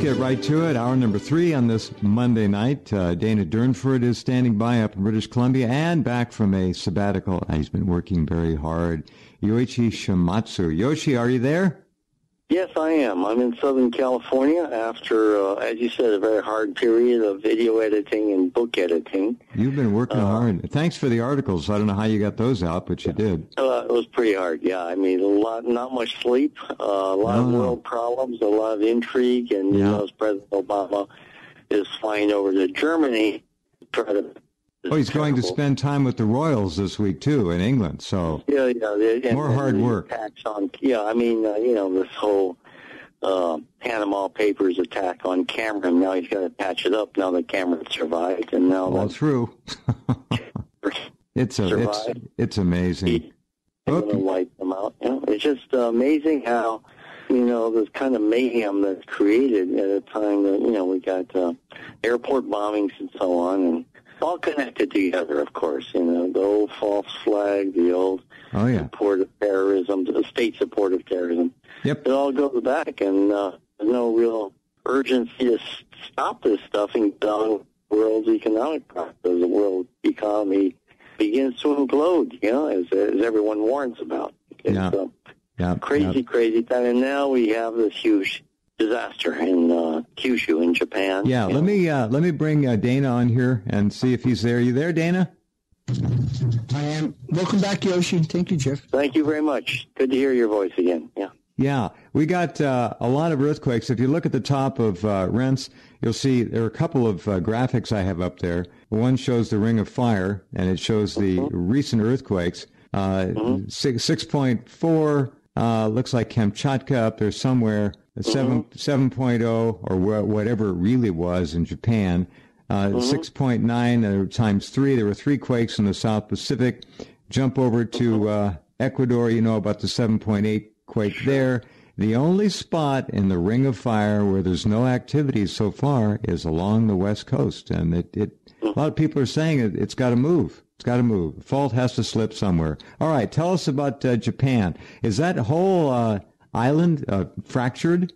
get right to it. Hour number three on this Monday night. Uh, Dana Durnford is standing by up in British Columbia and back from a sabbatical. He's been working very hard. Yoichi Shimatsu. Yoshi, are you there? Yes, I am. I'm in Southern California after, uh, as you said, a very hard period of video editing and book editing. You've been working uh, hard. Thanks for the articles. I don't know how you got those out, but you did. Uh, it was pretty hard. Yeah, I mean, a lot, not much sleep, uh, a lot of world problems, a lot of intrigue, and yeah. you know, as President Obama is flying over to Germany to try to Oh, he's going to spend time with the Royals this week too in England. So yeah, yeah, and, more hard work. On, yeah, I mean, uh, you know, this whole uh, Panama Papers attack on Cameron. Now he's got to patch it up. Now that Cameron survived, and now well, true. it's a, it's it's amazing. He, to wipe them out. You know, it's just uh, amazing how you know this kind of mayhem that's created at a time that you know we got uh, airport bombings and so on, and all connected together, of course. You know, the old false flag, the old oh, yeah. support of terrorism, the state support of terrorism. Yep. It all goes back, and uh, there's no real urgency to stop this stuff and down the world's economic process. The world economy begins to implode, you know, as, as everyone warns about. It's yeah. Uh, yeah. crazy, yeah. crazy time. And now we have this huge disaster in uh, Kyushu in Japan. Yeah, let me uh, let me bring uh, Dana on here and see if he's there. Are you there, Dana? I am. Welcome back, Yoshi. Thank you, Jeff. Thank you very much. Good to hear your voice again. Yeah. Yeah, we got uh, a lot of earthquakes. If you look at the top of uh, Rense, you'll see there are a couple of uh, graphics I have up there. One shows the Ring of Fire, and it shows the mm-hmm. recent earthquakes. Uh, mm-hmm. Six point four uh, looks like Kamchatka up there somewhere. 7, mm-hmm. 7.0 or whatever it really was in Japan. Uh, mm-hmm. 6.9 uh, times 3. There were three quakes in the South Pacific. Jump over to mm-hmm. uh, Ecuador, you know about the 7.8 quake sure. there. The only spot in the Ring of Fire where there's no activity so far is along the west coast, and it, it a lot of people are saying it, it's got to move. It's got to move. The fault has to slip somewhere. All right, tell us about uh, Japan. Is that whole uh, island uh, fractured?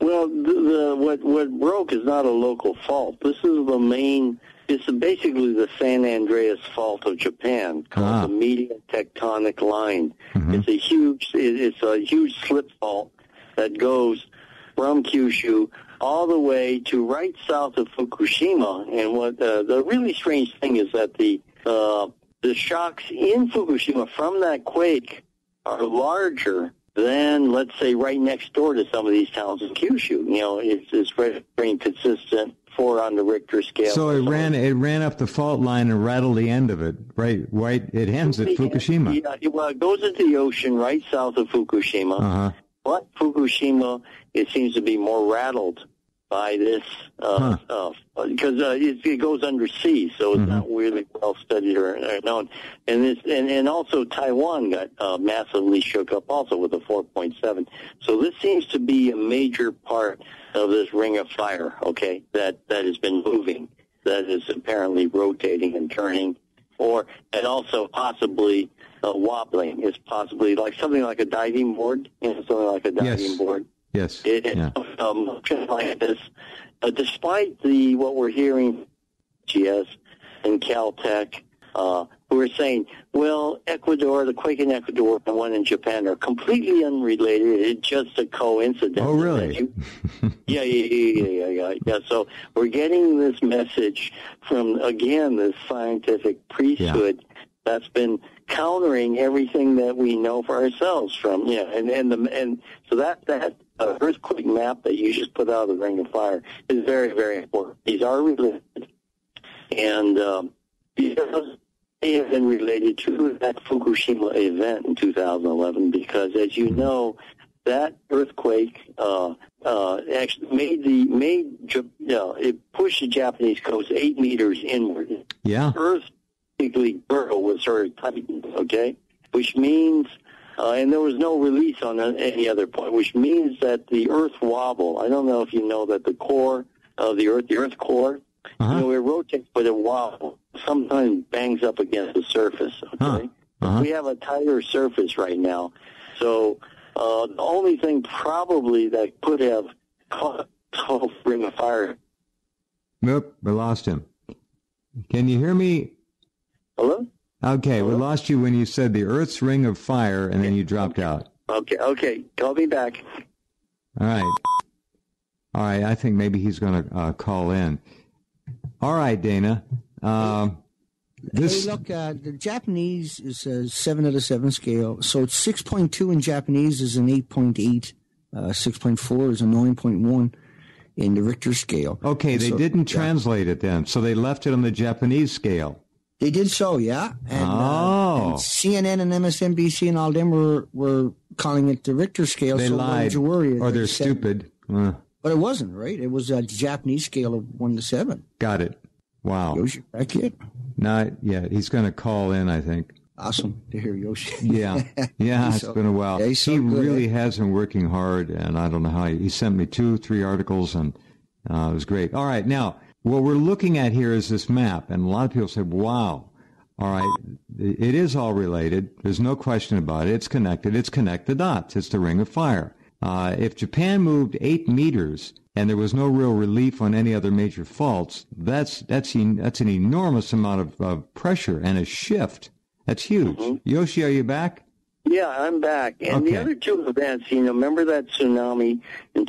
Well, the, the, what what broke is not a local fault. This is the main. It's basically the San Andreas fault of Japan, called ah. the median tectonic line. Mm-hmm. It's a huge. It's a huge slip fault that goes from Kyushu all the way to right south of Fukushima. And what uh, the really strange thing is that the uh, the shocks in Fukushima from that quake are larger than, let's say right next door to some of these towns in Kyushu, you know, it's, it's very, very consistent, four on the Richter scale. So it ran it ran up the fault line and rattled the end of it, right? Right, it ends at Fukushima. Yeah, well, it goes into the ocean right south of Fukushima. Uh-huh. But Fukushima, it seems to be more rattled by this uh, huh. uh, because uh, it, it, goes undersea, so it's mm-hmm. not really well studied or, or, known. And this, and, and also Taiwan got uh, massively shook up also with a 4.7. So this seems to be a major part of this ring of fire. Okay, that that has been moving, that is apparently rotating and turning, or and also possibly. Uh, wobbling is possibly like something like a diving board, you know, something like a diving yes. board Yes. It, yeah. um, like this, uh, despite the what we're hearing, GS and Caltech, uh, who are saying, well, Ecuador, the quake in Ecuador and the one in Japan are completely unrelated. It's just a coincidence. Oh, really? You, yeah, yeah, yeah, yeah, yeah, yeah. So we're getting this message from, again, this scientific priesthood yeah. that's been countering everything that we know for ourselves from, yeah, and, and the, and so that, that uh, earthquake map that you just put out of the Ring of Fire is very, very important. These are related, and um, because they have been related to that Fukushima event in 2011, because as you know, that earthquake uh, uh, actually made the made you know, it pushed the Japanese coast eight meters inward. Yeah, Earth basically girdle was sort of tightened. Okay, which means uh, and there was no release on any other point, which means that the Earth wobble. I don't know if you know that the core of the Earth, the Earth core, uh-huh. you know, it rotates, but it wobbles. Sometimes bangs up against the surface. Okay, huh. uh-huh. we have a tighter surface right now, so uh, the only thing probably that could have total ring of fire. Nope, we lost him. Can you hear me? Hello? Okay, Hello? we lost you when you said the Earth's ring of fire, and then you dropped out. Okay, okay. Call me back. All right. All right, I think maybe he's going to uh, call in. All right, Dana. Um, this... Hey, look, uh, the Japanese is a 7 out of 7 scale. So it's 6.2 in Japanese is an 8.8. Uh, 6.4 is a 9.1 in the Richter scale. Okay, they so, didn't yeah. translate it then. So they left it on the Japanese scale. They did so, yeah. And, oh. Uh, and oh. CNN and MSNBC and all them were, were calling it the Richter scale. They so lied. Worry, or they're stupid. Uh. But it wasn't, right? It was a Japanese scale of 1 to 7. Got it. Wow. Yoshi back yet? Not yet. He's going to call in, I think. Awesome to hear Yoshi. yeah, yeah, it's so, been a while. Yeah, so he good, really eh? has been working hard, and I don't know how he, he sent me two, three articles, and uh, it was great. All right, now what we're looking at here is this map, and a lot of people say, "Wow, all right, it is all related. There's no question about it. It's connected. It's connect the dots. It's the Ring of Fire." Uh, if Japan moved eight meters and there was no real relief on any other major faults, that's that's that's an enormous amount of, of pressure and a shift. That's huge. Mm-hmm. Yoshi, are you back? Yeah, I'm back. And okay. the other two events, you know, remember that tsunami in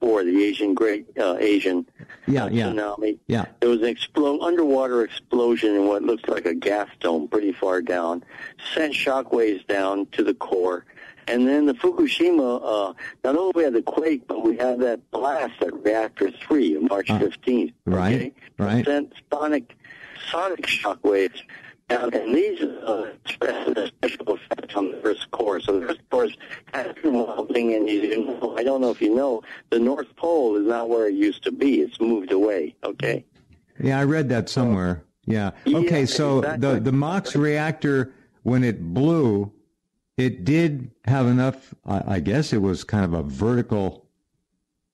2004, the Asian Great uh, Asian yeah, uh, yeah. tsunami? Yeah. There was an explo- underwater explosion in what looked like a gas dome pretty far down, sent shockwaves down to the core. And then the Fukushima, uh, not only we had the quake, but we had that blast at reactor three on March uh, 15th. Right, okay? right. Sent sonic, sonic shockwaves and, and these uh, express a special effect on the Earth's core. So the Earth's core has been evolving, and you know, I don't know if you know, the North Pole is not where it used to be. It's moved away. Okay. Yeah, I read that somewhere. Yeah. Okay, yeah, so exactly. the the MOX reactor, when it blew, it did have enough. I, I guess it was kind of a vertical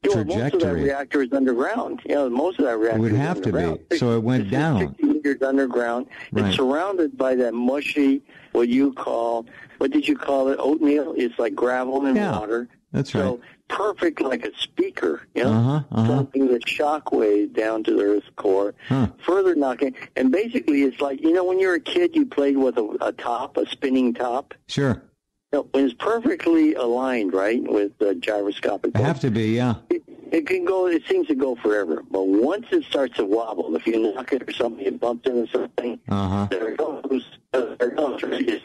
you know, most of that reactor is underground. You know, most of that reactor it would have to be. So it went it's down. 60 meters underground. Right. It's surrounded by that mushy, what you call, what did you call it? Oatmeal. It's like gravel and yeah, water. That's right. So perfect like a speaker. You know, uh-huh, uh-huh. something that shockwaves down to the Earth's core, huh. further knocking. And basically, it's like you know, when you're a kid, you played with a, a top, a spinning top. Sure when it's perfectly aligned, right, with the gyroscopic. It have to be, yeah. It, it, can go. It seems to go forever, but once it starts to wobble, if you knock it or something, you bump into something, uh-huh. there it goes. There it goes. Just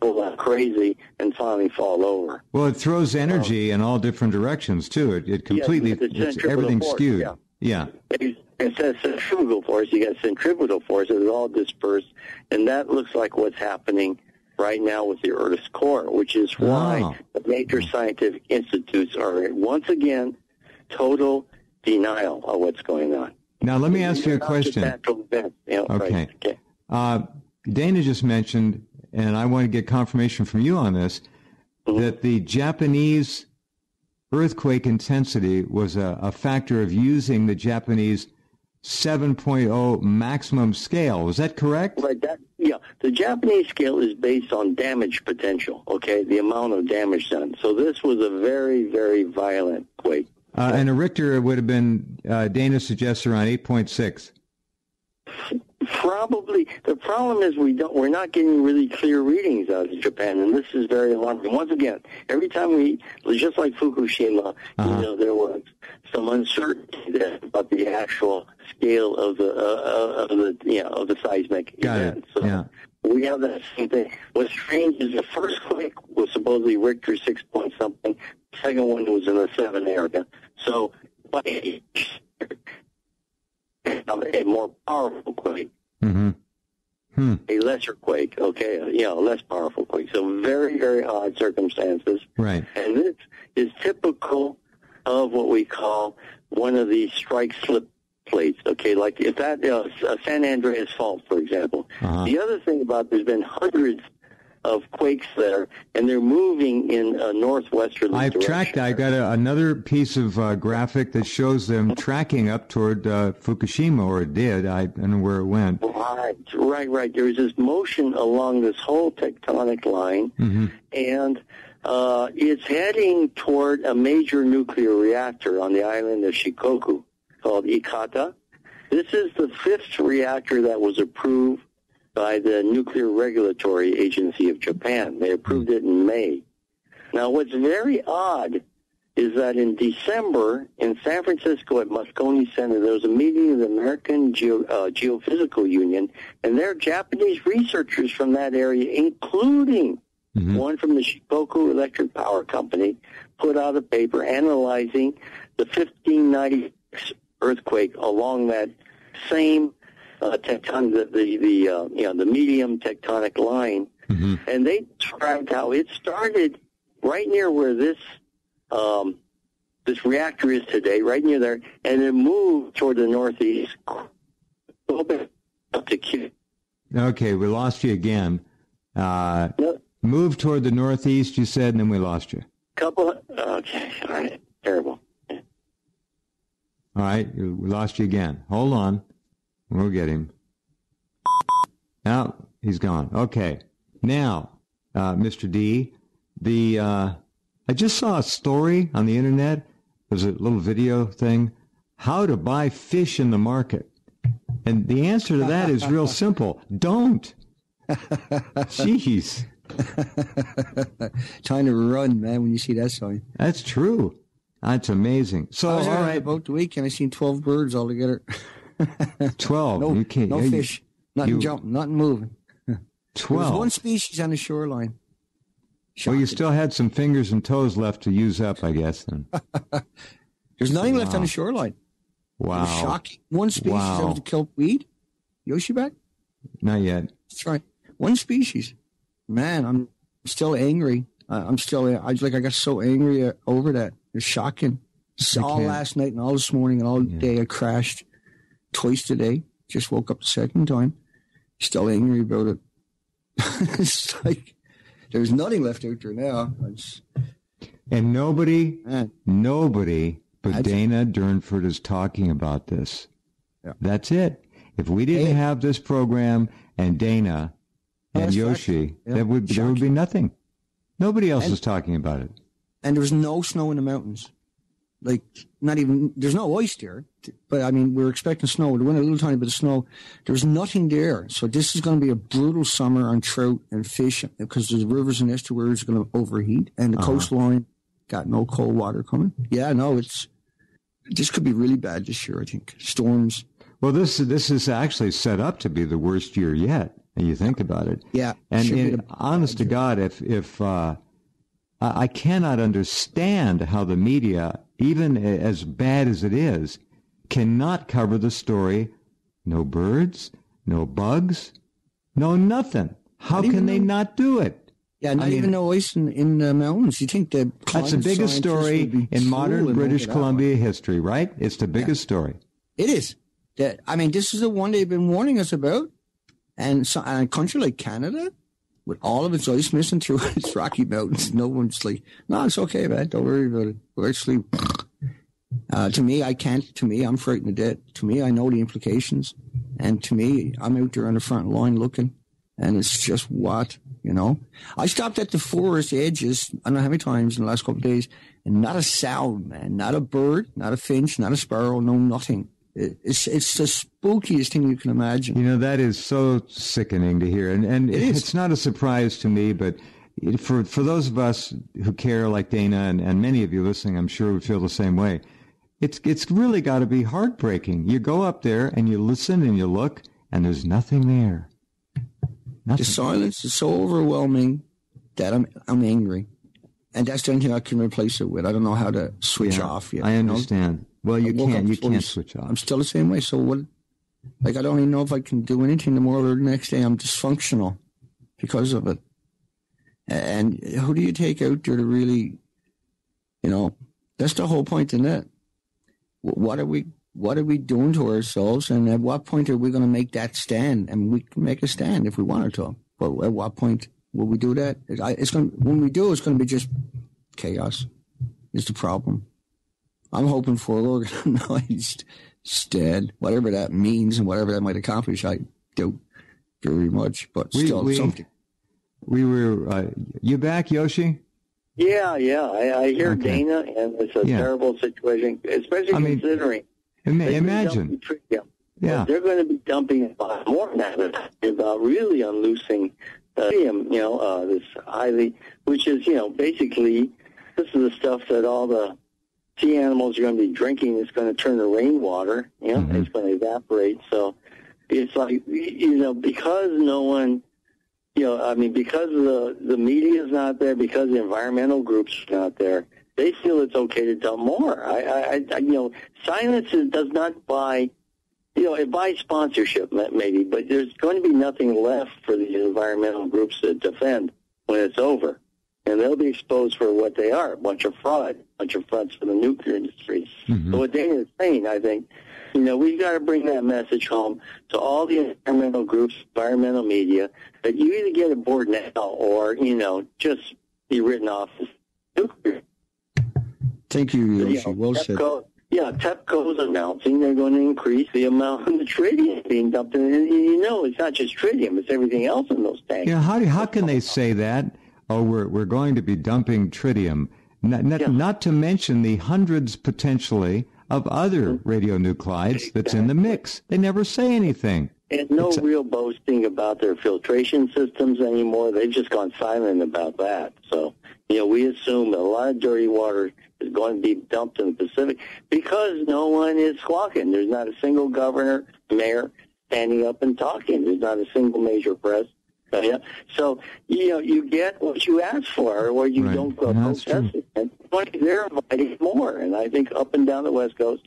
go crazy and finally fall over. Well, it throws energy um, in all different directions too. It, it completely, yeah, it's, everything's force, skewed. Yeah. yeah. Instead of centrifugal force, you got centripetal force. It's all dispersed, and that looks like what's happening right now with the Earth's core, which is why oh. the major scientific institutes are once again total denial of what's going on. Now, let me ask you a question. Event, you know, okay. Right. okay. Uh, Dana just mentioned, and I want to get confirmation from you on this, mm-hmm. that the Japanese earthquake intensity was a, a factor of using the Japanese 7.0 maximum scale. Is that correct? Right. That yeah. The Japanese scale is based on damage potential. Okay, the amount of damage done. So this was a very very violent quake. Uh, and a Richter would have been uh, Dana suggests around 8.6. Probably the problem is we don't we're not getting really clear readings out of Japan, and this is very alarming. Once again, every time we just like Fukushima, uh-huh. you know, there was some uncertainty there about the actual scale of the uh, of the you know of the seismic Got event. It. So yeah. We have that same thing. What's strange is the first quake was supposedly Richter six point something. The second one was in the seven area. So a more powerful quake. Mm-hmm. Hmm. A lesser quake, okay, yeah, a less powerful quake. So very, very odd circumstances. Right. And this is typical of what we call one of these strike slip plates. Okay, like if that uh, San Andreas fault, for example. Uh-huh. The other thing about there's been hundreds of quakes there, and they're moving in a northwesterly I've direction. tracked. I got a, another piece of uh, graphic that shows them tracking up toward uh, Fukushima, or it did. I don't know where it went. Right, right, right. There's this motion along this whole tectonic line, Mm-hmm. and uh, it's heading toward a major nuclear reactor on the island of Shikoku called Ikata. This is the fifth reactor that was approved by the Nuclear Regulatory Agency of Japan. They approved it in May. Now, what's very odd is that in December in San Francisco at Moscone Center, there was a meeting of the American Geo, uh, Geophysical Union, and there are Japanese researchers from that area, including Mhm. one from the Shikoku Electric Power Company, put out a paper analyzing the 1596 earthquake along that same uh, tectonic, the the, the uh, you know the median tectonic line, hmm and they described how it started right near where this um, this reactor is today, right near there, and it moved toward the northeast, a little bit up to Q. Okay, we lost you again. Uh, Yep. move toward the northeast, you said, and then we lost you. Couple. Of, okay, all right, terrible. All right, we lost you again. Hold on. We'll get him. Now he's gone. Okay. Now, uh, Mr. D, the uh, I just saw a story on the internet. There's a little video thing. How to buy fish in the market. And the answer to that is real simple. Don't. Jeez. Time to run, man, when you see that sign. That's true. That's amazing. So, I was all right, about the weekend. I seen 12 birds altogether. 12. no, you can't, no yeah, you- fish. Nothing you- jumping, nothing moving. There was 12. one species on the shoreline. Well, you still had some fingers and toes left to use up, I guess. Then. There's nothing left on the shoreline. Wow. shocking. One species Wow. was the kelp weed. Yoshiback? Not yet. That's right. One species. Man, I'm still angry. I- I'm still, I like, I got so angry uh, over that. It's shocking. I all can't- last night and all this morning and all Yeah. day. I crashed twice today. Just woke up the second time. Still angry about it. it's like, there's nothing left out there now. It's, And nobody, man, nobody but That's- Dana Durnford is talking about this. Yeah. That's it. If we didn't Hey. have this program and Dana and that's Yoshi. Yeah. that would there would be nothing. Nobody else And- is talking about it. and there was no snow in the mountains. Like not even there's no ice there, but I mean we're expecting snow. There went a little tiny bit of snow. There was nothing there, so this is going to be a brutal summer on trout and fish because the rivers and estuaries are going to overheat, and the Uh-huh. coastline got no cold water coming. Yeah, no, it's this could be really bad this year. I think storms. Well, this this is actually set up to be the worst year yet. And you think about it. Yeah, And, honest to God, if if uh, I cannot understand how the media, even as bad as it is, cannot cover the story. No birds, no bugs, no nothing. How Not can they no- not do it? yeah, not I mean- even no ice in, in the mountains. You think the That's the biggest story in modern British that. Columbia history, right? It's the biggest story. It is. That I mean, this is the one they've been warning us about, and, so, and a country like Canada, with all of its ice missing through its Rocky Mountains, no one's like, "No, it's okay, man. Don't worry about it. We're asleep." Uh, to me, I can't. To me, I'm frightened to death. To me, I know the implications, and to me, I'm out there on the front line looking, and it's just what you know. I stopped at the forest edges. I don't know how many times in the last couple of days, and not a sound, man. Not a bird, not a finch, not a sparrow, no nothing. It, it's it's the spookiest thing you can imagine. You know, that is so sickening to hear. And, and It it's not a surprise to me, but for, for those of us who care like Dana and, and many of you listening, I'm sure would feel the same way. It's, it's really got to be heartbreaking. You go up there and you listen and you look and there's nothing there. Nothing. The silence is so overwhelming that I'm I'm angry, and that's the only thing I can replace it with. I don't know how to switch Yeah, off yet. I you know? understand. Well, you can't, you can't switch off. I'm still the same way. So what? Like I don't even know if I can do anything tomorrow or the next day. I'm dysfunctional because of it. And who do you take out there to really, you know, that's the whole point in it. Wh- What are we? What are we doing to ourselves? And at what point are we going to make that stand? And we can make a stand if we wanted to. But at what point Will we do that? It's going. When we do, it's going to be just chaos. Is the problem? I'm hoping for a organized stead, whatever that means and whatever that might accomplish. I don't very much, but we, still we, something. We were. Uh, you back, Yoshi? Yeah, yeah. I, I hear okay. Dana, and it's a yeah. terrible situation, especially I mean, considering. imagine. Yeah. yeah. they're going to be dumping a lot more now about really unloosing, uh, you know, uh, this highly, which is, you know, basically, this is the stuff that all the sea animals are going to be drinking. It's going to turn to rainwater. You know, mm-hmm. it's going to evaporate. So it's like, you know, because no one you know, I mean, because the the media is not there, because the environmental groups are not there, they feel it's okay to dump more. I, I, I you know, silence does not buy, you know, it buys sponsorship maybe, but there's going to be nothing left for the environmental groups to defend when it's over, and they'll be exposed for what they are—a bunch of fraud, a bunch of fronts for the nuclear industry. Mm-hmm. So what Dana is saying, I think, you know, we've got to bring that message home to all the environmental groups, environmental media, that you either get aboard now or, you know, just be written off as nuclear. Thank you, Yoshi. You know, well said. Yeah, TEPCO's announcing they're going to increase the amount of the tritium being dumped in. And you know, it's not just tritium; it's everything else in those tanks. Yeah, how, how can they say that? Oh, we're, we're going to be dumping tritium. Not, not, yeah. not to mention the hundreds potentially of other mm-hmm. radionuclides that's in the mix. They never say anything. And no it's real boasting about their filtration systems anymore. They've just gone silent about that. So, you know, we assume a lot of dirty water is going to be dumped in the Pacific because no one is squawking. There's not a single governor, mayor standing up and talking. There's not a single major press. Yeah. So, you know, you get what you ask for or you right. don't go protesting. And they're inviting more. And I think up and down the West Coast,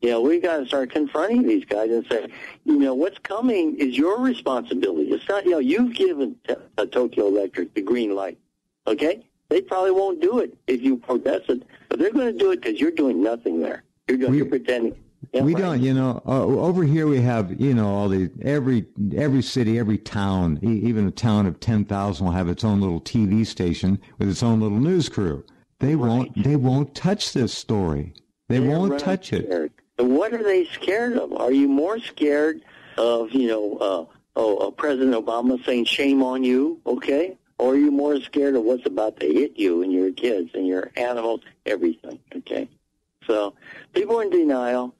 you know, we got to start confronting these guys and say, you know, what's coming is your responsibility. It's not, you know, you've given t- uh, Tokyo Electric the green light, okay? They probably won't do it if you protest it, but they're going to do it because you're doing nothing there. You're, doing, we, you're pretending. Yeah, we right. don't, you know. Uh, over here we have, you know, all the every every city, every town, even a town of ten thousand will have its own little TV station with its own little news crew. They right. won't. They won't touch this story. They They're won't touch scared. it. And what are they scared of? Are you more scared of you know uh, oh uh, President Obama saying shame on you? Okay, or are you more scared of what's about to hit you and your kids and your animals, everything? Okay, so people are in denial,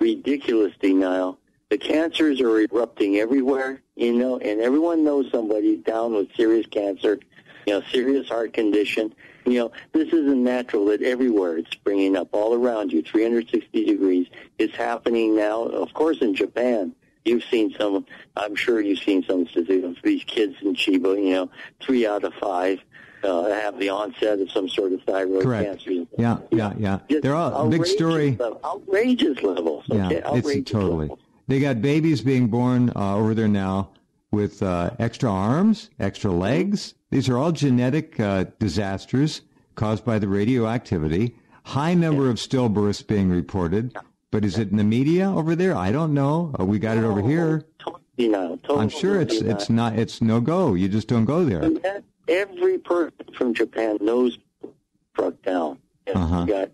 ridiculous denial. The cancers are erupting everywhere, you know, and everyone knows somebody down with serious cancer, you know, serious heart condition you know, this isn't natural that everywhere it's springing up all around you, 360 degrees. It's happening now, of course, in Japan. You've seen some, I'm sure you've seen some statistics. These kids in Chiba, you know, three out of five uh, have the onset of some sort of thyroid Correct. cancer. Yeah, yeah, yeah. Just They're all big story. Level, outrageous levels. Okay? Yeah, outrageous it's totally. Levels. They got babies being born uh, over there now with uh, extra arms, extra legs. These are all genetic uh, disasters caused by the radioactivity. High number of stillbirths being reported. But is it in the media over there? I don't know. Uh, we got it over here. You know, I'm sure it's it's not it's no go. You just don't go there. Every person from Japan knows struck down. uh-huh. got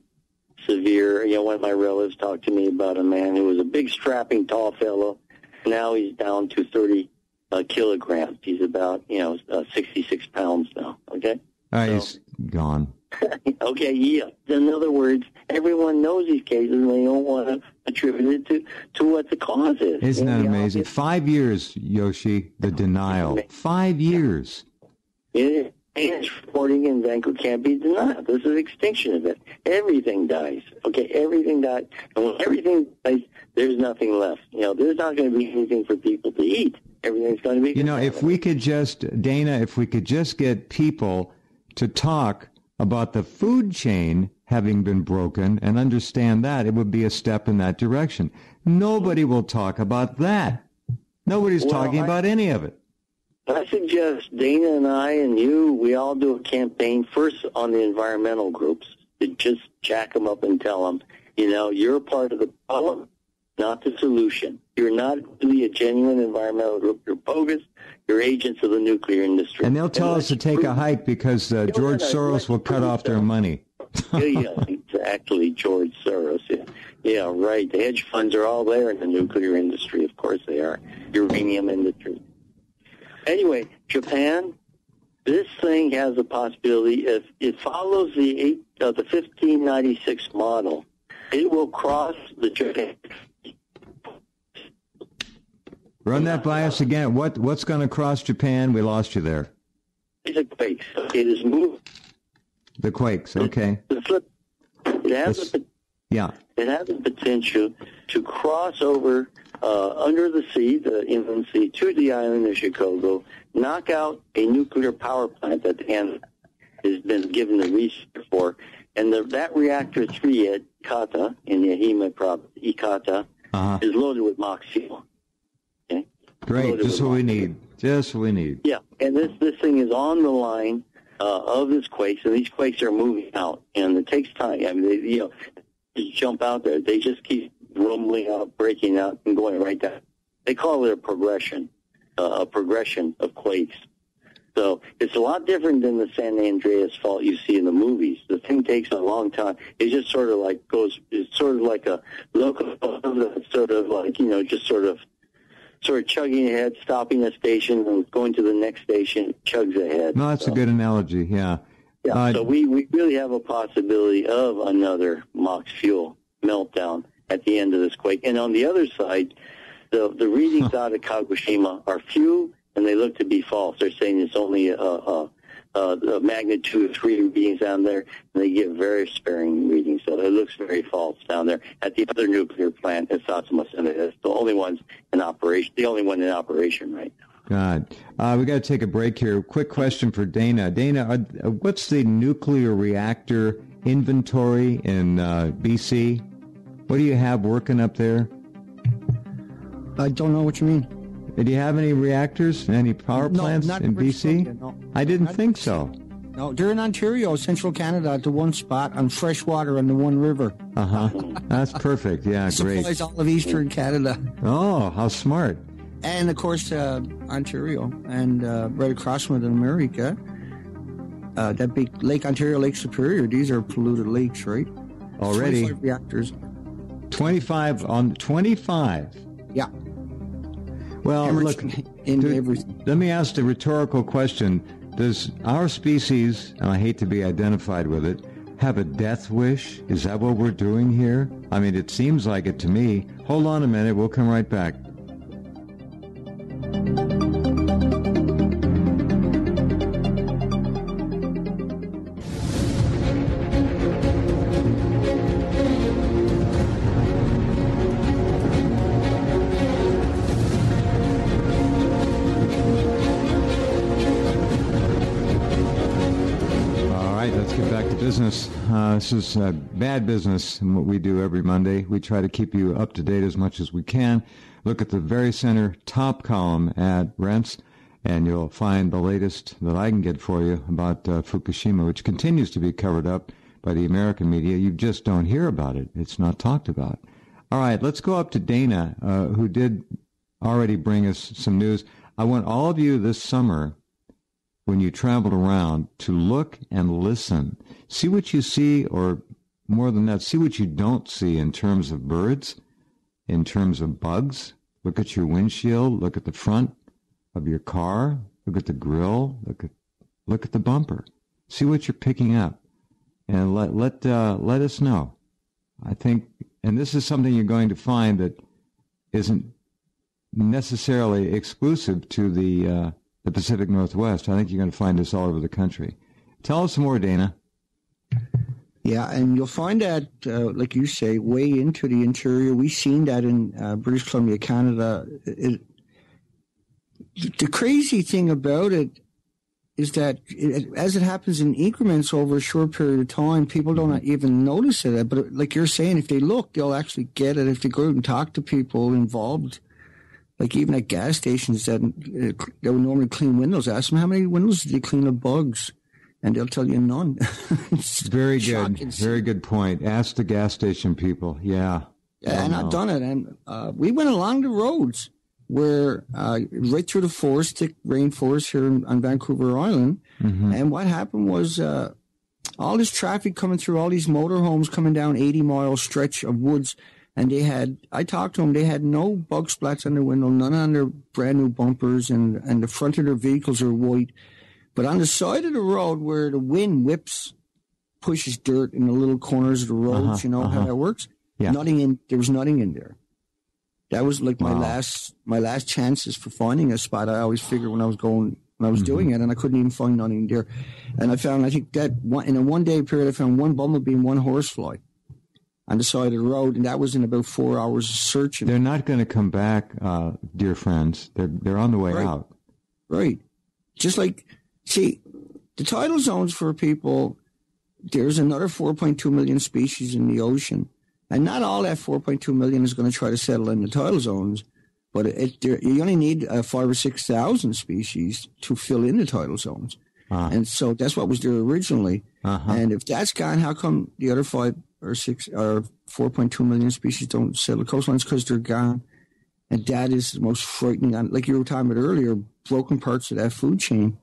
severe. You know, one of my relatives talked to me about a man who was a big, strapping, tall fellow. Now he's down to 30 uh, kilograms. He's about, you know, uh, 66 pounds now. Okay? Uh, so, he's gone. okay, yeah. In other words, everyone knows these cases and they don't want to attribute it to, to what the cause is. Isn't that amazing? Five years, Yoshi, the denial. Five years. It is. reporting in Vancouver can't be denied. This is extinction event. Everything dies. Okay, everything dies. And when everything dies, there's nothing left. You know, there's not going to be anything for people to eat everything's going to be. You know, if we could just, Dana, if we could just get people to talk about the food chain having been broken and understand that, it would be a step in that direction. Nobody will talk about that. Nobody's well, talking I, about any of it. I suggest Dana and I and you, we all do a campaign first on the environmental groups to just jack them up and tell them, you know, you're part of the problem, not the solution. You're not really a genuine environmental group. You're bogus. You're agents of the nuclear industry. And they'll tell and us to take a hike because uh, George Soros will cut off their money. yeah, yeah, exactly, George Soros. Yeah. yeah, right. The hedge funds are all there in the nuclear industry. Of course they are. Uranium industry. Anyway, Japan, this thing has a possibility if it follows the eight, uh, the 1596 model. It will cross the Japan. Run that by us again. What what's going to cross Japan? We lost you there. It's a quake. It is moving. The quakes. Okay. The flip. It has a, yeah. It has the potential to cross over uh, under the sea, the inland sea, to the island of Shikoku, knock out a nuclear power plant that the has been given the research for, and the, that reactor three at Kata in the Ehime province, Ikata, uh-huh. is loaded with MOX fuel. Great, just what we need. Just what we need. Yeah, and this this thing is on the line uh, of this quakes, and these quakes are moving out, and it takes time. I mean, they, you know, just jump out there. They just keep rumbling out, breaking out, and going right down. They call it a progression, uh, a progression of quakes. So it's a lot different than the San Andreas fault you see in the movies. The thing takes a long time. It just sort of like goes. It's sort of like a local, sort of like you know, just sort of, sort of chugging ahead, stopping at station, and going to the next station, chugs ahead. No, that's so. a good analogy. Yeah. Yeah. Uh, so we we really have a possibility of another MOX fuel meltdown at the end of this quake. And on the other side, the the readings out of Kagoshima are few and they look to be false. They're saying it's only a, a, a, a magnitude three readings down there, and they give very sparing readings. So it looks very false down there. At the other nuclear plant at Satsuma Sendai, it's the only ones in operation. The only one in operation right now. God, uh, we got to take a break here. Quick question for Dana. Dana, uh, what's the nuclear reactor inventory in uh, BC? What do you have working up there? I don't know what you mean. Do you have any reactors, any power plants no, in BC? Columbia, no. I didn't think so. No, they're in Ontario, central Canada, at the one spot on fresh water on the one river. Uh huh. That's perfect. Yeah, great. Supplies all of eastern Canada. Oh, how smart! And of course, uh, Ontario and uh, right across from it in America, uh, that big Lake Ontario, Lake Superior. These are polluted lakes, right? Already 25 reactors. Twenty-five on twenty-five. Yeah. Well, look, everything. let me ask the rhetorical question. Does our species, and I hate to be identified with it, have a death wish? Is that what we're doing here? I mean, it seems like it to me. Hold on a minute. We'll come right back. This is uh, bad business in what we do every Monday. We try to keep you up to date as much as we can. Look at the very center top column at Rense, and you'll find the latest that I can get for you about uh, Fukushima, which continues to be covered up by the American media. You just don't hear about it. It's not talked about. All right, let's go up to Dana, uh, who did already bring us some news. I want all of you this summer when you travel around to look and listen. See what you see, or more than that, see what you don't see in terms of birds, in terms of bugs. Look at your windshield, look at the front of your car, look at the grill, look at look at the bumper. See what you're picking up, and let let uh, let us know. I think, and this is something you're going to find that isn't necessarily exclusive to the uh, the Pacific Northwest. I think you're going to find this all over the country. Tell us more, Dana. Yeah, and you'll find that, uh, like you say, way into the interior. We've seen that in uh, British Columbia, Canada. It, the crazy thing about it is that it, as it happens in increments over a short period of time, people don't even notice it. But like you're saying, if they look, they'll actually get it. If they go out and talk to people involved, like even at gas stations that uh, they would normally clean windows, ask them how many windows did you clean of bugs, and they'll tell you none. Very good, very good point. Ask the gas station people. Yeah, yeah, and I've done it. And uh, we went along the roads where uh, right through the forest, thick rainforest here on Vancouver Island. Mm-hmm. And what happened was uh, all this traffic coming through, all these motorhomes coming down 80 mile stretch of woods. And they had, I talked to them, they had no bug splats on their window, none on their brand new bumpers, and, and the front of their vehicles are white. But on the side of the road where the wind whips, pushes dirt in the little corners of the roads, uh-huh, you know uh-huh. how that works? Yeah. Nothing in, there was nothing in there. That was like my wow. last, my last chances for finding a spot. I always figured when I was going, when I was mm-hmm. doing it, and I couldn't even find nothing there. And I found, I think that one, in a one day period, I found one bumblebee and one horsefly on the side of the road, and that was in about four hours of searching. They're not going to come back, uh, dear friends. They're they're on the way right. out. Right. Just like See, the tidal zones for people, there's another 4.2 million species in the ocean. And not all that 4.2 million is going to try to settle in the tidal zones, but it, there, you only need uh, five or 6,000 species to fill in the tidal zones. Uh-huh. And so that's what was there originally. Uh-huh. And if that's gone, how come the other five or six or 4.2 million species don't settle coastlines? Because they're gone. And that is the most frightening. Like you were talking about earlier, broken parts of that food chain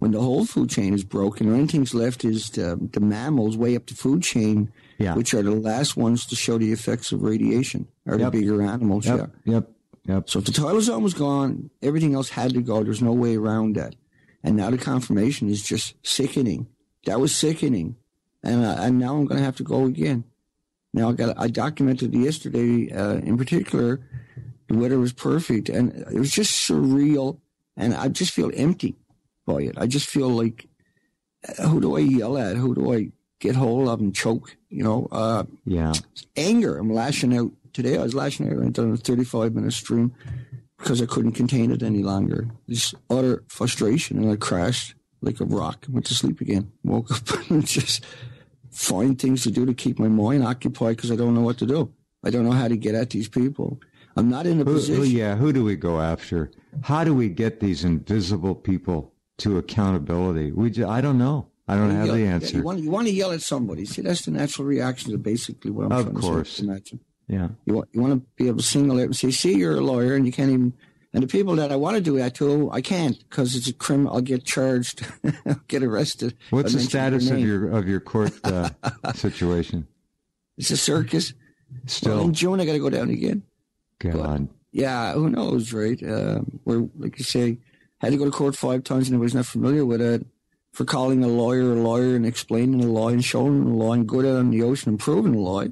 when the whole food chain is broken, or anything's left is the, the mammals way up the food chain, yeah. which are the last ones to show the effects of radiation, are yep. the bigger animals. Yep. Yeah. Yep. Yep. So if the tidal zone was gone, everything else had to go. There's no way around that. And now the confirmation is just sickening. That was sickening. And, uh, and now I'm going to have to go again. Now I got, I documented yesterday, uh, in particular, the weather was perfect and it was just surreal. And I just feel empty by it. I just feel like, who do I yell at? Who do I get hold of and choke? You know, uh, yeah, anger. I'm lashing out today. I was lashing out. I done a 35 minute stream because I couldn't contain it any longer. Just utter frustration, and I crashed like a rock. Went to sleep again. Woke up and just find things to do to keep my mind occupied because I don't know what to do. I don't know how to get at these people. I'm not in a who, position. Who, yeah, who do we go after? How do we get these invisible people to accountability? We just, I don't know. I don't have yell, the answer. You want, you want to yell at somebody. See, that's the natural reaction to basically what I'm of trying course. to imagine. Yeah. You want, you want to be able to single it and say, see, you're a lawyer and you can't even, and the people that I want to do that to, I can't because it's a crime. I'll get charged, I'll get arrested. What's the status of your, of your court uh, situation? It's a circus. Still. Well, in June, I got to go down again. God. But, yeah, who knows, right? Uh, we're, like you say, had to go to court five times and I was not familiar with it for calling a lawyer a lawyer and explaining the law and showing the law and going out on the ocean and proving the law.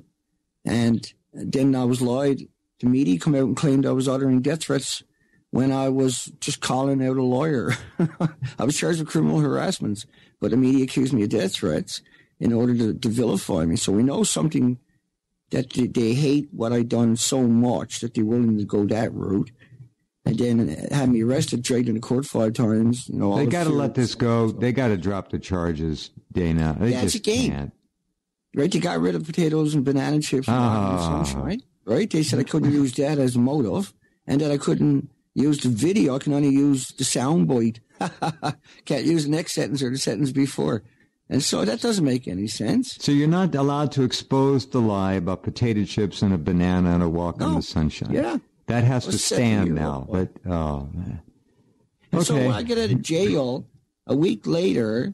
And then I was lied. The media come out and claimed I was uttering death threats when I was just calling out a lawyer. I was charged with criminal harassment, but the media accused me of death threats in order to, to vilify me. So we know something that they, they hate what I done so much that they're willing to go that route and then had me arrested, dragged into court five times. You know, they got to let this go. They got to drop the charges, Dana. They it's a game. Can't. Right? They got rid of potatoes and banana chips and oh. sunshine. Right? They said I couldn't use that as a motive, and that I couldn't use the video. I can only use the sound bite. Can't use the next sentence or the sentence before. And so that doesn't make any sense. So you're not allowed to expose the lie about potato chips and a banana and a walk no. on the sunshine. Yeah. That has to stand now. But oh man. Okay. so when I get out of jail a week later,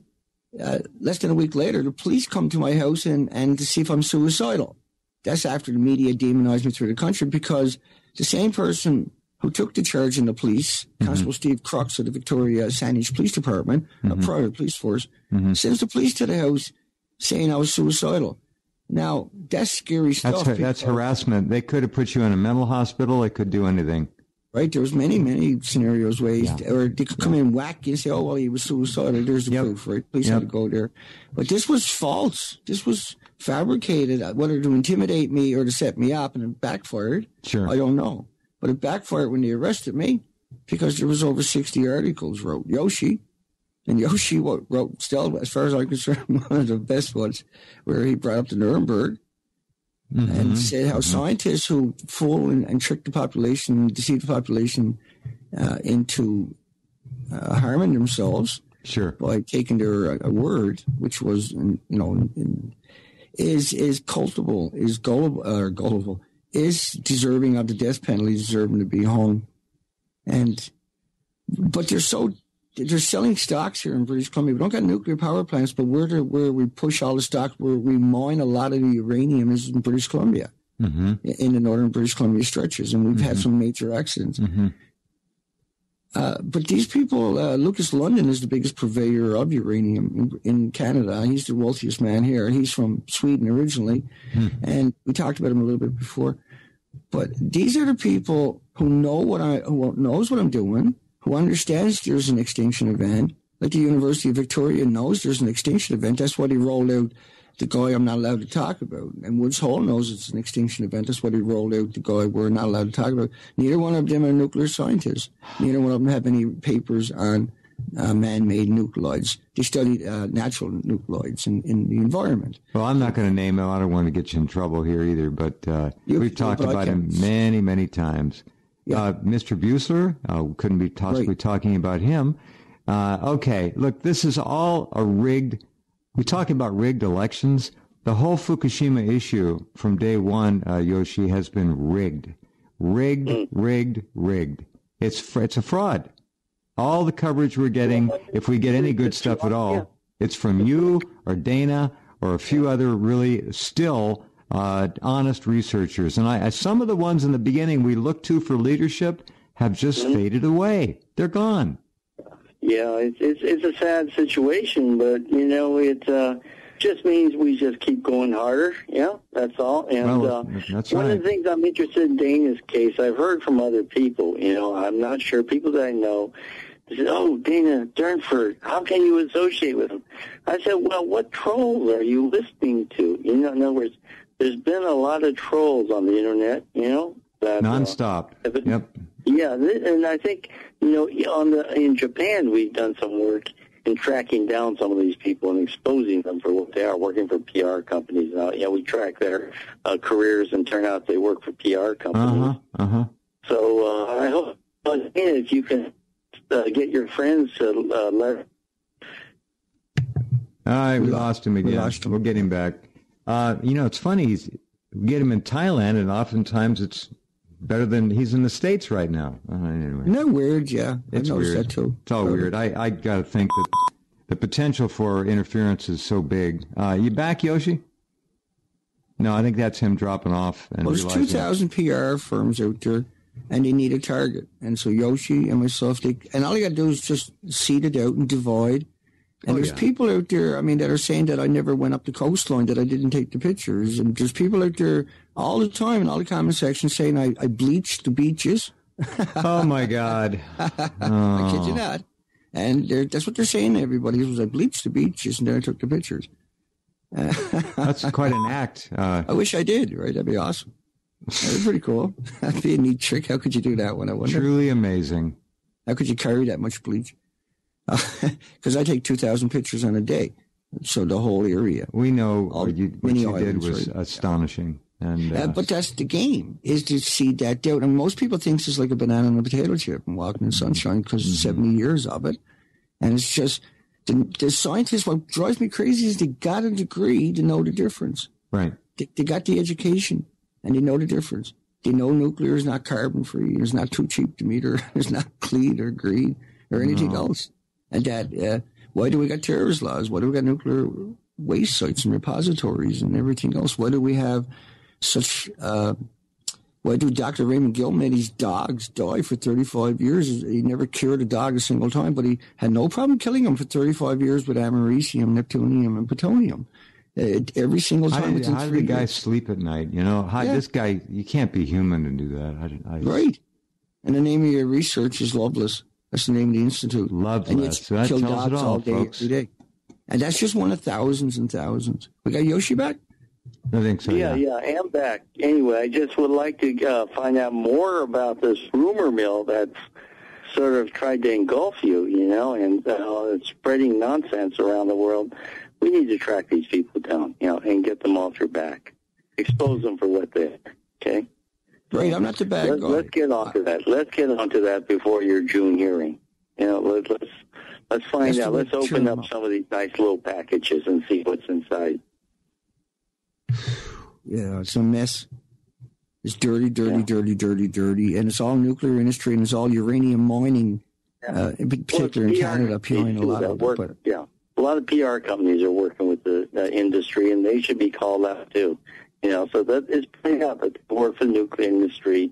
uh, less than a week later, the police come to my house and, and to see if I'm suicidal. That's after the media demonized me through the country because the same person who took the charge in the police, mm-hmm. Constable Steve Crux of the Victoria Saanich Police Department, mm-hmm. a private police force, mm-hmm. sends the police to the house saying I was suicidal. Now that's scary stuff. That's, that's harassment. They could have put you in a mental hospital. They could do anything. Right. There was many, many scenarios where yeah. or they could come yeah. in whack and say, "Oh, well, he was suicidal." There's the yep. proof, right? Police yep. had to go there, but this was false. This was fabricated, whether to intimidate me or to set me up, and it backfired. Sure, I don't know, but it backfired when they arrested me because there was over sixty articles wrote. Yoshi, and Yoshi wrote, still, as far as I'm concerned, one of the best ones, where he brought up the Nuremberg mm-hmm. and said how mm-hmm. scientists who fool and, and, trick the population, deceive the population uh, into uh, harming themselves sure. by taking their uh, word, which was, you know, in, is is culpable, is gullible, or gullible, is deserving of the death penalty, deserving to be hung. And but they're so they're selling stocks here in British Columbia. We don't got nuclear power plants, but where to, where we push all the stock, where we mine a lot of the uranium is in British Columbia, mm-hmm. in the northern British Columbia stretches, and we've mm-hmm. had some major accidents. Mm-hmm. Uh, but these people, uh, Lukas Lundin is the biggest purveyor of uranium in, in, Canada. He's the wealthiest man here. He's from Sweden originally, hmm. and we talked about him a little bit before. But these are the people who know what I who knows what I'm doing, who understands there's an extinction event. Like the University of Victoria knows there's an extinction event. That's what he rolled out the guy I'm not allowed to talk about. And Woods Hole knows it's an extinction event. That's what he rolled out the guy we're not allowed to talk about. Neither one of them are nuclear scientists. Neither one of them have any papers on uh, man-made nuclides. They studied uh, natural nuclides in, in the environment. Well, I'm not going to name him. I don't want to get you in trouble here either, but uh, we've talked about him many, many times. Yeah. Uh, Mr. Buesseler, uh, couldn't be possibly right. talking about him. Uh, okay, look, this is all a rigged we talk about rigged elections. The whole Fukushima issue from day one, uh, Yoshi, has been rigged, rigged, mm. rigged, rigged. It's it's a fraud. All the coverage we're getting, if we get any good stuff at all, it's from you or Dana or a few other really still uh, honest researchers. And I, some of the ones in the beginning we looked to for leadership have just mm-hmm. faded away. They're gone. Yeah, it's it's it's a sad situation, but you know it uh, just means we just keep going harder. Yeah, that's all. And well, uh, that's one right. of the things I'm interested in Dana's case, I've heard from other people. You know, I'm not sure people that I know. They said, "Oh, Dana Durnford, how can you associate with him?" I said, "Well, what trolls are you listening to?" You know, in other words, there's been a lot of trolls on the internet. You know, that nonstop. Uh, yep. Yeah, and I think you know on the in Japan we've done some work in tracking down some of these people and exposing them for what they are, working for PR companies. Now, yeah, we track their uh, careers and turn out they work for PR companies. Uh-huh, uh-huh. So uh, I hope if you can uh, get your friends to uh, let. All right, we lost him again. We lost him. We'll get him back. Uh, you know, it's funny. He's, we get him in Thailand, and oftentimes it's better than he's in the states right now. Uh, anyway. Isn't that weird? Yeah, it's weird. That too. It's all weird. I I got to think that the potential for interference is so big. Uh, you back, Yoshi? No, I think that's him dropping off. And well, there's 2,000 PR firms out there, and they need a target. And so Yoshi and myself, they, and all you got to do is just seed it out and divide and oh, there's yeah. people out there, I mean, that are saying that I never went up the coastline, that I didn't take the pictures. And there's people out there all the time in all the comment sections saying I, I bleached the beaches. oh, my God. Oh. I kid you oh. not. And that's what they're saying to everybody was I bleached the beaches and then I took the pictures. that's quite an act. Uh, I wish I did, right? That'd be awesome. That'd be pretty cool. That'd be a neat trick. How could you do that one? I wonder. Truly amazing. How could you carry that much bleach? because I take 2,000 pictures on a day. So the whole area. We know all, what you, what you did was right? astonishing. And, uh, uh, but that's the game is to see that doubt. And most people think it's like a banana and a potato chip and walking in sunshine because mm-hmm. 70 years of it. And it's just the, the scientists, what drives me crazy is they got a degree to know the difference. Right. They, they got the education and they know the difference. They know nuclear is not carbon free. It's not too cheap to meter. It's not clean or green or anything no. else. And that, uh, why do we got terrorist laws? Why do we got nuclear waste sites and repositories and everything else? Why do we have such, uh, why do Dr. Raymond Guilmette's dogs die for 35 years? He never cured a dog a single time, but he had no problem killing them for 35 years with americium, neptunium, and plutonium. Uh, every single time. How did, how did the guy sleep at night? You know, how, yeah. this guy, you can't be human to do that. I, I, right. And the name of your research is Lovelace. That's the name of the institute. Love and that. So that kill tells dogs it all, all day, folks. every day. And that's just one of thousands and thousands. We got Yoshi back. I think so. Yeah, yeah, I am back. Anyway, I just would like to uh, find out more about this rumor mill that's sort of tried to engulf you, you know, and uh, it's spreading nonsense around the world. We need to track these people down, you know, and get them off your back, expose them for what they are. Okay. Right, I'm not the bad Let, guy. Let's get on to that. Let's get on to that before your June hearing. You know, let, let's let's find out. Let's open up some of these nice little packages and see what's inside. Yeah, it's a mess. It's dirty, dirty, yeah. dirty, dirty, dirty, and it's all nuclear industry and it's all uranium mining, yeah. uh, in particular well, in Canada, behind a lot of work. But, yeah, a lot of PR companies are working with the, the industry, and they should be called out too. You know, so that is playing out. But work for the nuclear industry,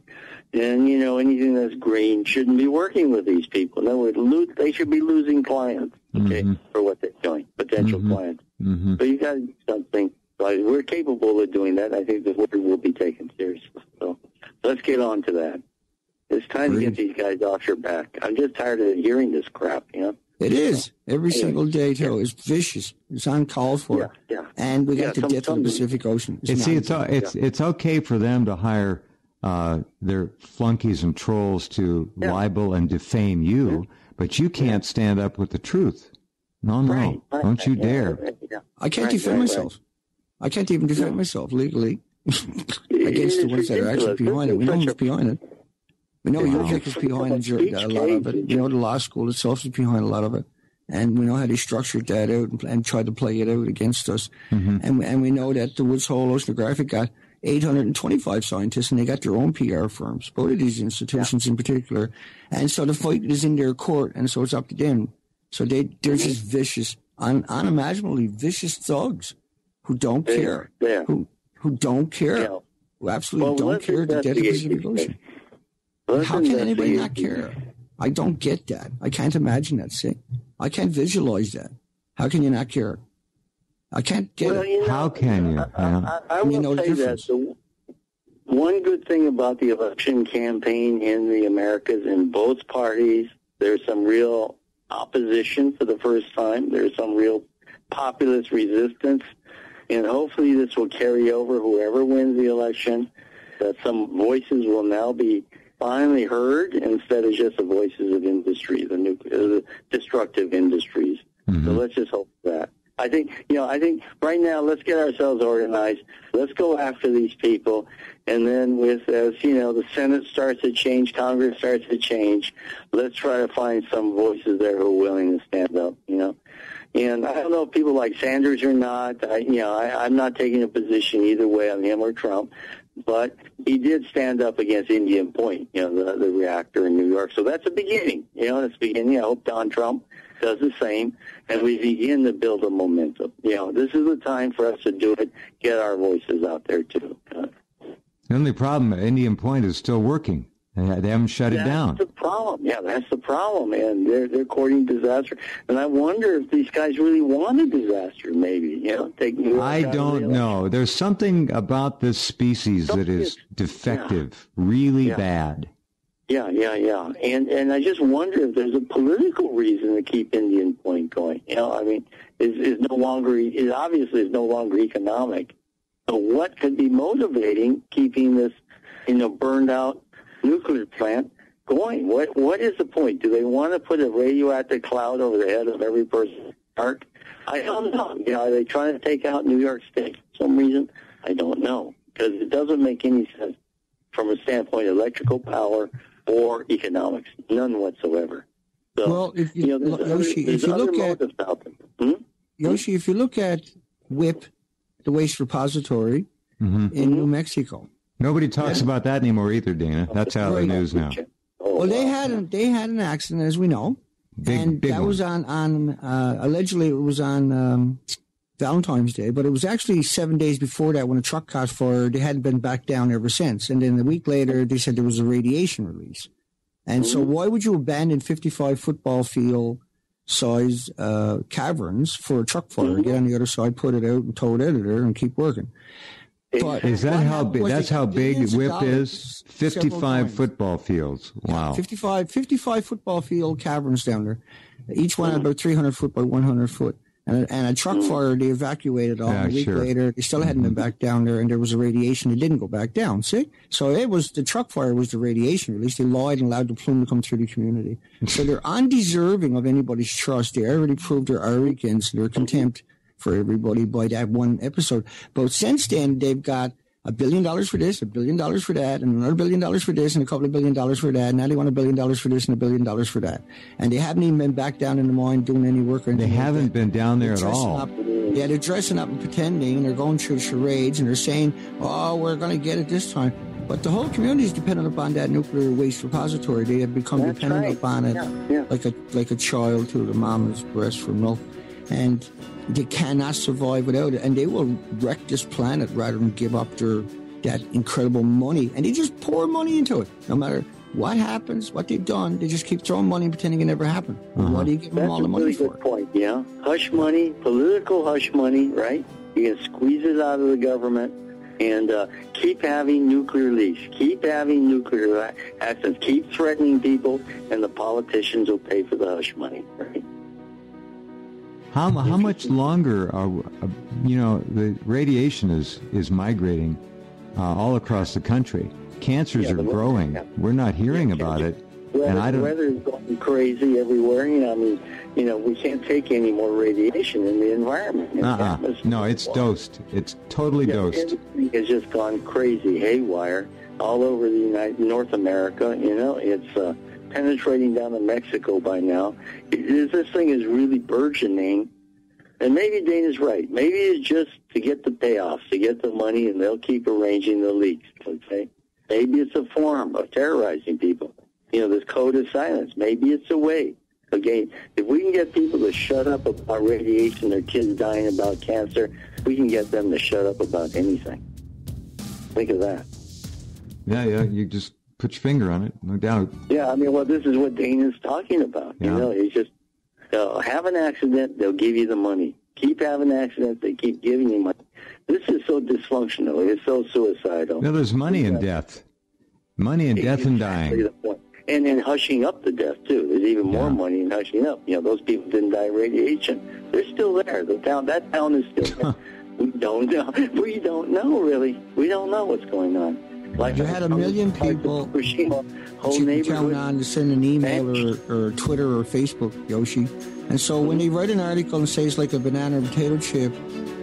and you know, anything that's green shouldn't be working with these people. No, they should be losing clients. Okay, mm-hmm. for what they're doing, potential mm-hmm. clients. Mm-hmm. So you got to do something we're capable of doing that. I think the word will be taken seriously. So let's get on to that. It's time Great. to get these guys off your back. I'm just tired of hearing this crap, you know? It is. Every anyway, single day, too. Yeah. It's vicious. It's uncalled for. Yeah, yeah. And we got yeah, the some, death of the Pacific Ocean. It's, see, it's, it's, it's okay for them to hire uh, their flunkies and trolls to libel and defame you, but you can't stand up with the truth. No, no. Right, right, Don't you dare. I can't defend myself. I can't even defend myself legally against the ones that are actually behind it. We know who's behind it. We know UJEC is behind a lot of it. We know the law school itself is behind a lot of it. And we know how they structured that out and, and tried to play it out against us. Mm-hmm. And, and we know that the Woods Hole Oceanographic got 825 scientists and they got their own PR firms, both of these institutions yeah. in particular. And so the fight is in their court and so it's up to them. So they, they're mm-hmm. just vicious, un, unimaginably vicious thugs who don't care, yeah. who who don't care, yeah. who absolutely well, don't care the death of Pacific Ocean. How can anybody not care? I don't get that. I can't imagine that. See, I can't visualize that. How can you not care? I can't get well, it. You know, How can you? I, I, I, I will know say that the one good thing about the election campaign in the Americas in both parties, there's some real opposition for the first time. There's some real populist resistance and hopefully this will carry over whoever wins the election, that some voices will now be finally heard instead of just the voices of industry, the nuclear, the destructive industries. Mm-hmm. So let's just hope that. I think, you know, I think right now let's get ourselves organized. Let's go after these people. And then with, as, you know, the Senate starts to change, Congress starts to change, let's try to find some voices there who are willing to stand up, you know. And I don't know if people like Sanders or not. I, you know, I, I'm not taking a position either way on him or Trump, but he did stand up against Indian Point, you know, the, the reactor in New York. So that's a beginning. You know, it's beginning. I hope Don Trump does the same, and we begin to build a momentum. You know, this is the time for us to do it. Get our voices out there too. The only problem, Indian Point is still working. They haven't shut that's it down. That's the problem. Yeah, that's the problem. And they're they're courting disaster. And I wonder if these guys really want a disaster. Maybe you know, take I don't know. There's something about this species something that is, is defective, yeah. really yeah. bad. Yeah, yeah, yeah. And and I just wonder if there's a political reason to keep Indian Point going. You know, I mean, is is no longer is obviously is no longer economic. So what could be motivating keeping this, you know, burned out nuclear plant going? What What is the point? Do they want to put a radioactive cloud over the head of every person? Park? I don't know. You know, are they trying to take out New York State for some reason? I don't know because it doesn't make any sense from a standpoint of electrical power or economics, none whatsoever. So, well, if you, you know, Yoshi, other, if you look at hmm? Yoshi, if you look at WIPP, the waste repository mm-hmm. in New Mexico, Nobody talks yeah. about that anymore either, Dana. That's out of the news now. Well, they had a, they had an accident, as we know, big, and big that one. was on on uh, allegedly it was on um, Valentine's Day, but it was actually seven days before that when a truck caught fire. They hadn't been back down ever since, and then a week later they said there was a radiation release. And so, why would you abandon 55 football field size uh, caverns for a truck fire? Get on the other side, put it out, and tow it out of there, and keep working. But is that how big? That's how big WIPP is. Fifty-five football fields. Wow. 55, 55 football field caverns down there. Each one about three hundred foot by one hundred foot. And a, and a truck fire, they evacuated all. Yeah, a week sure. later, they still hadn't mm-hmm. been back down there, and there was a radiation. It didn't go back down. See, so it was the truck fire was the radiation release. They lied and allowed the plume to come through the community. so they're undeserving of anybody's trust. They already proved their arrogance, their contempt for everybody by that one episode. But since then, they've got a billion dollars for this, a billion dollars for that, and another billion dollars for this, and a couple of billion dollars for that. Now they want a billion dollars for this and a billion dollars for that. And they haven't even been back down in the mine doing any work. Or they haven't like been down there at all. Up, yeah, they're dressing up and pretending, and they're going through charades, and they're saying, "Oh, we're going to get it this time." But the whole community is dependent upon that nuclear waste repository. They have become That's dependent right. upon it, Yeah, yeah. like a like a child to the mama's breast for milk, and they cannot survive without it. And they will wreck this planet rather than give up their that incredible money. And they just pour money into it, no matter what happens, what they've done. They just keep throwing money, and pretending it never happened. Why do you give them That's all the money really for? good point. Yeah, hush money, political hush money, right? You can squeeze it out of the government and uh, keep having nuclear leaks, keep having nuclear a- accidents, keep threatening people, and the politicians will pay for the hush money, right? How how much longer are uh, you know the radiation is is migrating uh, all across the country. Cancers Yeah, are the- growing. yeah. We're not hearing Yeah, about it, Weather, and I don't. weather is going crazy everywhere. You know, I mean, you know, we can't take any more radiation in the environment. in Uh-uh. atmosphere. No, it's dosed. It's totally dosed. everything has just gone crazy, haywire, all over the United North America. You know, it's uh, penetrating down to Mexico by now. It, is- this thing is really burgeoning. And maybe Dana's right. Maybe it's just to get the payoffs, to get the money, and they'll keep arranging the leaks. Okay, maybe it's a form of terrorizing people. You know, this code of silence. Maybe it's a way. Again, if we can get people to shut up about radiation, their kids dying about cancer, we can get them to shut up about anything. Think of that. Yeah, yeah. You just put your finger on it, no doubt. Yeah, I mean, well, this is what Dana's talking about. You know, it's just uh, have an accident, they'll give you the money. Keep having accidents, they keep giving you money. This is so dysfunctional. It's so suicidal. No, there's money in death. Money in death and Exactly dying. And then hushing up the death too. There's even more Yeah. money in hushing up. You know, those people didn't die of radiation. They're still there. The town, that town is still there. we don't know. We don't know really. We don't know what's going on. Like You had a million people whole you count on to send an email or, or Twitter or Facebook, Yoshi. And so when they write an article and say it's like a banana or potato chip,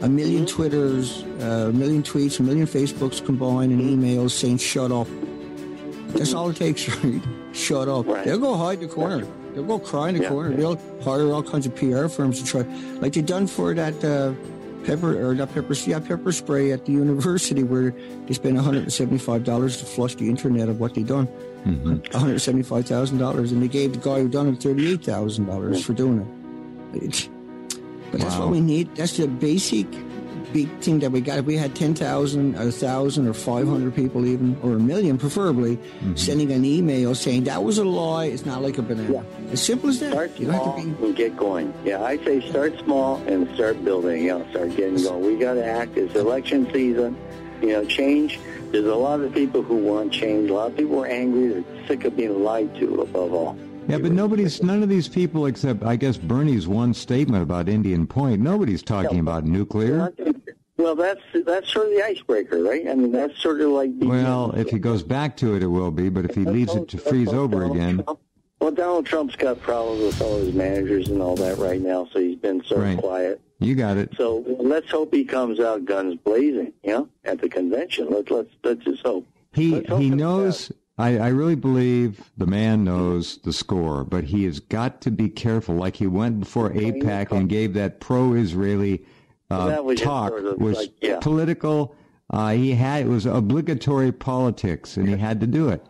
a million Mm-hmm. Twitters, uh, a million tweets, a million Facebooks combined and emails saying shut up. That's all it takes, right? Shut up. Right. They'll go hide in the corner. They'll go cry in the Yeah. corner. They'll hire all kinds of PR firms to try, like they done for that uh, pepper or not pepper, yeah, pepper spray at the university where they spent 175 dollars to flush the internet of what they done. hmm $175,000 and they gave the guy who done it $38,000 for doing it. But that's Wow. what we need. That's the basic big thing that we got. If we had 10,000, a 1,000 or 500 people even, or a million preferably, Mm-hmm. sending an email saying that was a lie, it's not like a banana. Yeah. As simple as that. Start you don't small have to be... and get going. Yeah, I say start small and start building. You know, start getting going. We got to act. It's election season. You know, change. There's a lot of people who want change. A lot of people are angry. They're sick of being lied to. Above all. Yeah, but nobody's, none of these people except, I guess, Bernie's one statement about Indian Point. Nobody's talking Yeah. about nuclear. Well, that's that's sort of the icebreaker, right? I mean, that's sort of like. Well, if he goes back to it, it will be. But if he leaves it to freeze over Donald again, Trump- Well, Donald Trump's got problems with all his managers and all that right now, so he's been sort Right. of quiet. you got it. So let's hope he comes out guns blazing, you know, at the convention. Let's let's let's just hope. He Let's hope he knows. I, I really believe the man knows the score, but he has got to be careful. Like he went before AIPAC and gave that pro-Israeli uh, was talk sort of was like, yeah. political. Uh, he had it was obligatory politics, and he had to do it.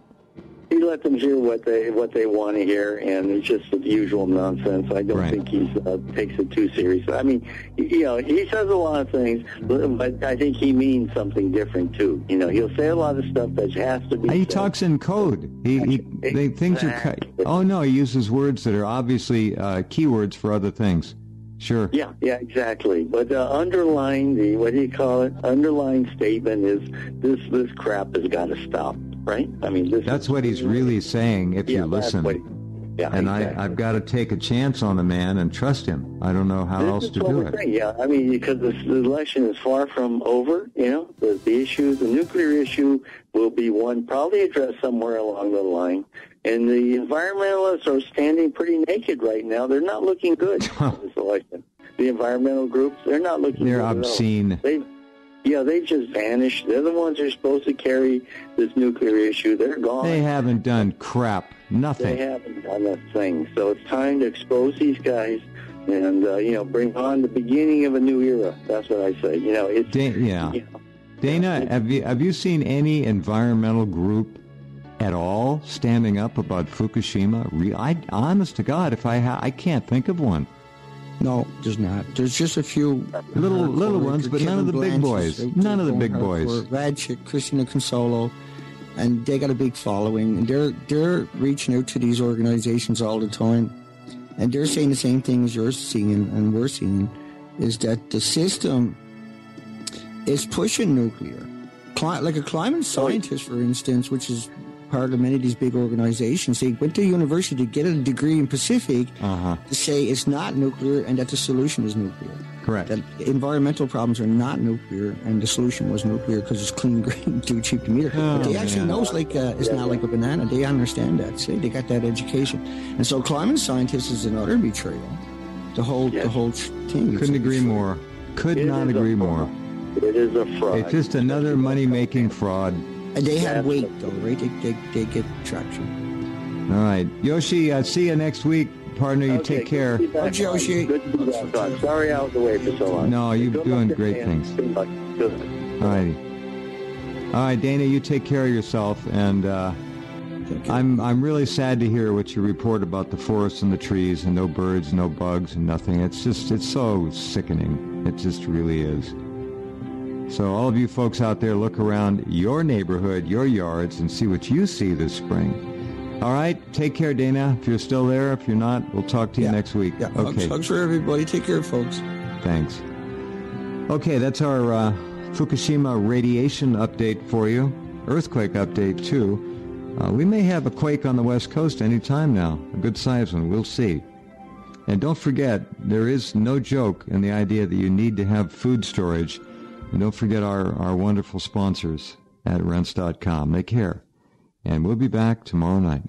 He let them hear what they what they want to hear, and it's just the usual nonsense. I don't Right. think he uh, takes it too seriously. I mean, you know, he says a lot of things, but I think he means something different too. You know, he'll say a lot of stuff that has to be. He said. talks in code. He, he they things are. Oh no, he uses words that are obviously uh, keywords for other things. Sure. Yeah, yeah, exactly. But uh, underlying the what do you call it? Underlying statement is this this crap has got to stop, right? I mean, this That's is, what he's really saying. If yeah, you listen. he- yeah, and exactly. I, I've got to take a chance on the man and trust him. I don't know how This else to do it. saying, Yeah, I mean, because the election is far from over. You know, the, the issue, the nuclear issue, will be one probably addressed somewhere along the line. And the environmentalists are standing pretty naked right now. They're not looking good in this election. The environmental groups, they're not looking. They're good at all. obscene. They, yeah, they've just vanished. They're the ones who are supposed to carry this nuclear issue. They're gone. They haven't done crap. Nothing. They haven't done a thing. So it's time to expose these guys and, uh, you know, bring on the beginning of a new era. That's what I say. You know, it's, Da- yeah. you know, Dana, have you have you seen any environmental group at all standing up about Fukushima? I, honest to God, if I ha- I can't think of one. No, there's not. There's just a few little little ones, but none of the big boys. None of the big boys. RadChick, Christina Consolo, and they got a big following, and they're they're reaching out to these organizations all the time, and they're saying the same thing as you're seeing and we're seeing, is that the system is pushing nuclear. Like a climate scientist, for instance, which is part of many of these big organizations. They went to university to get a degree in Pacific uh-huh. to say it's not nuclear and that the solution is nuclear. Correct. That environmental problems are not nuclear and the solution was nuclear because it's clean, green, too cheap to meter. Oh, but they actually know it's like uh, it's not like a banana. They understand that. See, they got that education, and so climate scientists is another betrayal. The whole yes. the whole thing. Couldn't agree more. Could it not agree more. It is a fraud. It's just another money making fraud. And they have weight, though, right? They, they, they get traction. All right. Yoshi, uh, see you next week. Partner, you okay, take care. Good Yoshi. Good to be back Sorry I was away for so long. No, you're good doing great things. Good luck. Good. All righty. All right, Dana, you take care of yourself. And uh, I'm, I'm really sad to hear what you report about the forests and the trees and no birds, no bugs, and nothing. It's just, it's so sickening. It just really is. So all of you folks out there, look around your neighborhood, your yards, and see what you see this spring. All right, take care, Dana. If you're still there, if you're not, we'll talk to you yeah. next week. Yeah, okay. Hugs, hugs, for everybody. Take care, folks. Thanks. Okay, that's our uh, Fukushima radiation update for you. Earthquake update too. Uh, we may have a quake on the west coast any time now. A good sized one. We'll see. And don't forget, there is no joke in the idea that you need to have food storage and don't forget our, our wonderful sponsors at rense.com. They care. And we'll be back tomorrow night.